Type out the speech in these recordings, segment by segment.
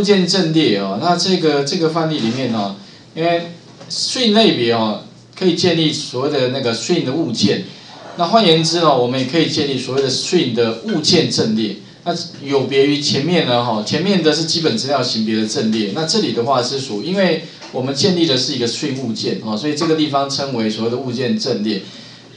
物件阵列哦。那这个这个范例里面哦，因为 string 类别哦，可以建立所谓的那个 string 的物件。那换言之呢，我们也可以建立所谓的 string 的物件阵列。那有别于前面呢，哈，前面的是基本资料型别的阵列。那这里的话是属，因为我们建立的是一个 string 物件，哦，所以这个地方称为所谓的物件阵列。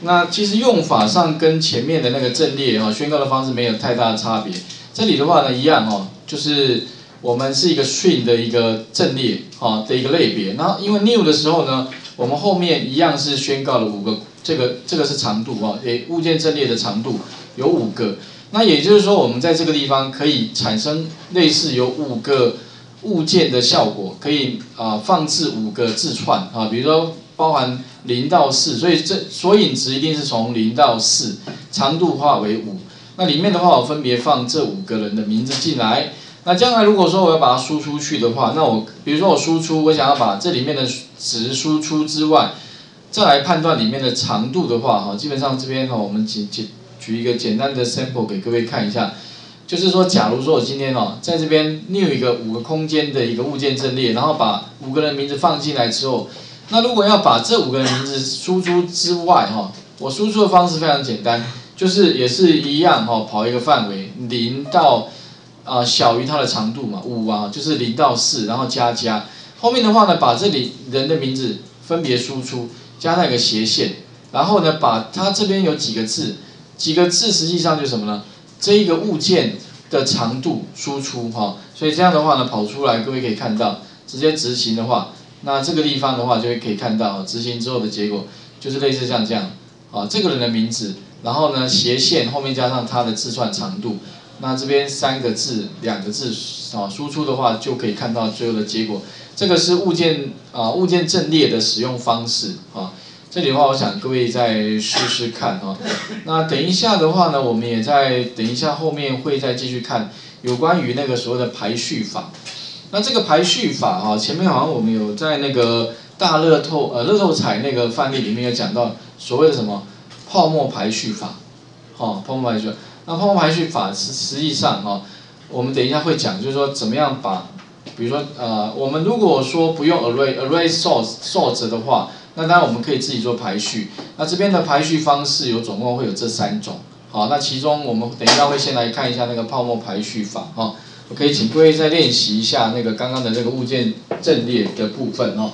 那其实用法上跟前面的那个阵列，哈，宣告的方式没有太大的差别。这里的话呢，一样，哈，就是我们是一个 string 的一个阵列，哈的一个类别。然后因为 new 的时候呢，我们后面一样是宣告了五个，这个这个是长度，哈，诶，物件阵列的长度有五个。那也就是说，我们在这个地方可以产生类似有五个物件的效果，可以啊放置五个字串啊，比如说包含零到四，所以这索引值一定是从零到四，长度化为五。那里面的话，我分别放这五个人的名字进来。那将来如果说我要把它输出去的话，那我比如说我输出，我想要把这里面的值输出之外，再来判断里面的长度的话，哈，基本上这边哈，我们简简。举一个简单的 sample 给各位看一下，就是说，假如说我今天哦，在这边 new 一个五个空间的一个物件阵列，然后把五个人名字放进来之后，那如果要把这五个人名字输出之外哈，我输出的方式非常简单，就是也是一样哈，跑一个范围零到啊小于它的长度嘛，五啊就是零到四，然后加加，后面的话呢，把这里人的名字分别输出，加上一个斜线，然后呢，把它这边有几个字。几个字实际上就是什么呢？这一个物件的长度输出哈，所以这样的话呢，跑出来各位可以看到，直接执行的话，那这个地方的话就会可以看到执行之后的结果就是类似像这样啊，这个人的名字，然后呢斜线后面加上它的字串长度，那这边三个字两个字啊输出的话就可以看到最后的结果，这个是物件啊物件阵列的使用方式啊。这里的话，我想各位再试试看啊。那等一下的话呢，我们也在等一下后面会再继续看有关于那个所谓的排序法。那这个排序法啊，前面好像我们有在那个大乐透呃乐透彩那个范例里面有讲到所谓的什么泡沫排序法，哈泡沫排序。那泡沫排序法实实际上哈，我们等一下会讲，就是说怎么样把，比如说呃，我们如果说不用 array array sort sort 的话。那当然我们可以自己做排序，那这边的排序方式有总共会有这三种，好，那其中我们等一下会先来看一下那个泡沫排序法，哈，我可以请各位再练习一下那个刚刚的那个物件阵列的部分，哦。